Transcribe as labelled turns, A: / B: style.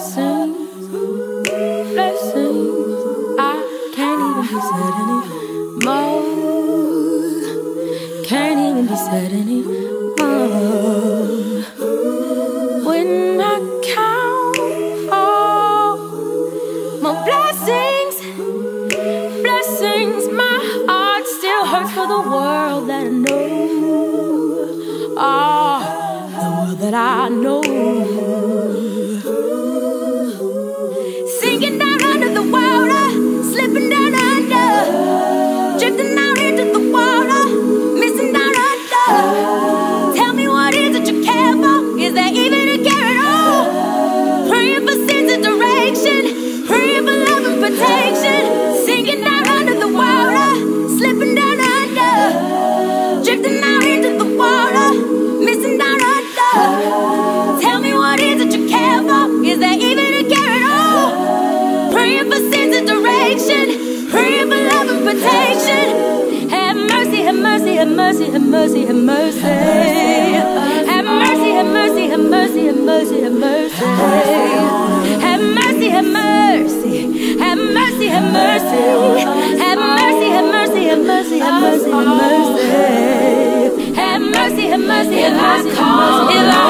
A: blessings, blessings. I can't even be sad anymore. Can't even be sad anymore. When I count for my blessings, blessings, my heart still hurts for the world that I know. Ah, oh, the world that I know. protection. Have mercy, have mercy, have mercy, have mercy, have mercy. Have mercy, have mercy, have mercy, have mercy, have mercy. Have mercy, have mercy, have mercy, have mercy. Have mercy, have mercy, have mercy, have mercy, have mercy. Have mercy, have mercy, have mercy, have mercy.